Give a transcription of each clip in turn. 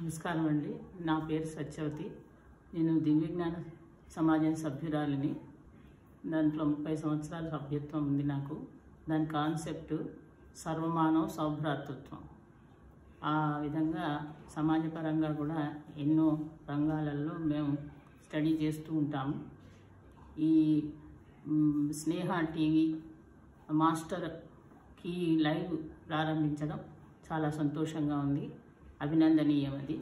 నమస్కారం అండి. నా పేరు సత్యవతి. నేను దివ్యజ్ఞాన సమాజం సభ్యురాలిని. దాంట్లో ముప్పై సంవత్సరాల సభ్యత్వం ఉంది నాకు. దాని కాన్సెప్ట్ సర్వమానవ సౌభ్రాతృత్వం. ఆ విధంగా సమాజపరంగా కూడా ఎన్నో రంగాలలో మేము స్టడీ చేస్తూ ఉంటాము. ఈ స్నేహ టీవీ మాస్టర్కి లైవ్ ప్రారంభించడం చాలా సంతోషంగా ఉంది. అభినందనీయమది.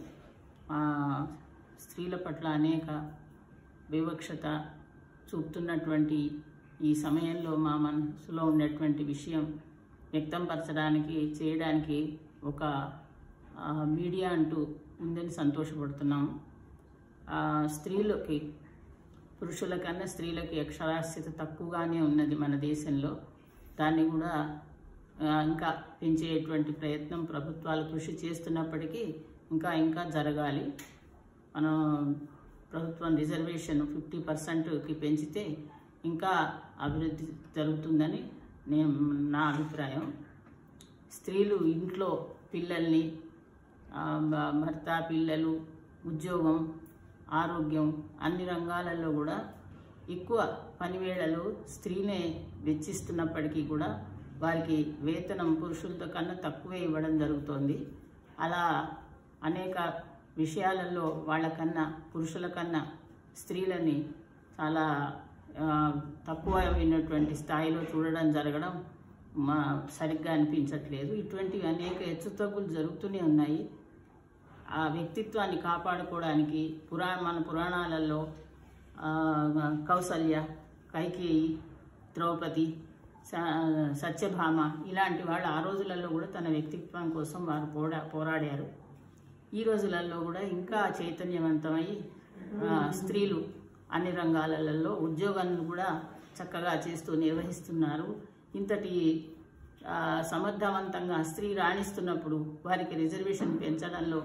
స్త్రీల పట్ల అనేక వివక్షత చూపుతున్నటువంటి ఈ సమయంలో మా మనసులో ఉన్నటువంటి విషయం వ్యక్తంపరచడానికి చేయడానికి ఒక మీడియా అంటూ ఉందని సంతోషపడుతున్నాము స్త్రీలకి పురుషుల కన్నా స్త్రీలకి అక్షరాస్యత తక్కువగానే ఉన్నది మన దేశంలో. దాన్ని కూడా ఇంకా పెంచేటువంటి ప్రయత్నం ప్రభుత్వాలు కృషి చేస్తున్నప్పటికీ ఇంకా ఇంకా జరగాలి. మనం ప్రభుత్వం రిజర్వేషన్ ఫిఫ్టీ పర్సెంట్కి పెంచితే ఇంకా అభివృద్ధి జరుగుతుందని నేను నా అభిప్రాయం. స్త్రీలు ఇంట్లో పిల్లల్ని భర్త పిల్లలు ఉద్యోగం ఆరోగ్యం అన్ని రంగాలలో కూడా ఎక్కువ పనివేళలు స్త్రీనే వెచ్చిస్తున్నప్పటికీ కూడా వారికి వేతనం పురుషులతో కన్నా తక్కువే ఇవ్వడం జరుగుతోంది. అలా అనేక విషయాలలో వాళ్ళకన్నా పురుషుల కన్నా స్త్రీలని చాలా తక్కువ అయినటువంటి స్థాయిలో చూడడం జరగడం మా సరిగ్గా అనిపించట్లేదు. ఇటువంటివి అనేక హెచ్చుతగ్గులు జరుగుతూనే ఉన్నాయి. ఆ వ్యక్తిత్వాన్ని కాపాడుకోవడానికి పురా మన పురాణాలలో కౌసల్య కైకేయి ద్రౌపది సత్యభామ ఇలాంటి వాళ్ళు ఆ రోజులలో కూడా తన వ్యక్తిత్వం కోసం వారు పోరా పోరాడారు. ఈ రోజులలో కూడా ఇంకా చైతన్యవంతమై స్త్రీలు అన్ని రంగాలలో ఉద్యోగాలను కూడా చక్కగా చేస్తూ నిర్వహిస్తున్నారు. ఇంతటి సమర్థవంతంగా స్త్రీ రాణిస్తున్నప్పుడు వారికి రిజర్వేషన్ పెంచడంలో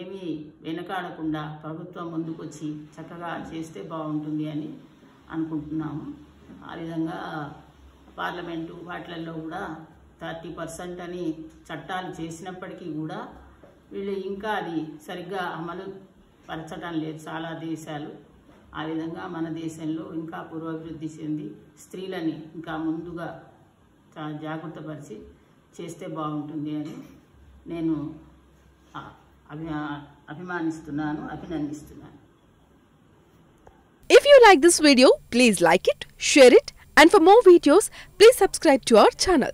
ఏమీ వెనకాడకుండా ప్రభుత్వం ముందుకొచ్చి చక్కగా చేస్తే బాగుంటుంది అని అనుకుంటున్నాము. ఆ విధంగా పార్లమెంటు వాటిలలో కూడా థర్టీ పర్సెంట్ అని చట్టాలు చేసినప్పటికీ కూడా వీళ్ళు ఇంకా అది సరిగ్గా అమలు పరచడం లేదు చాలా దేశాలు. ఆ విధంగా మన దేశంలో ఇంకా పురోభివృద్ధి చెంది స్త్రీలని ఇంకా ముందుగా చాలా జాగ్రత్తపరిచి చేస్తే బాగుంటుంది అని నేను అభి అభిమానిస్తున్నాను అభినందిస్తున్నాను. If you like this video please like it share it and for more videos, please subscribe to our channel.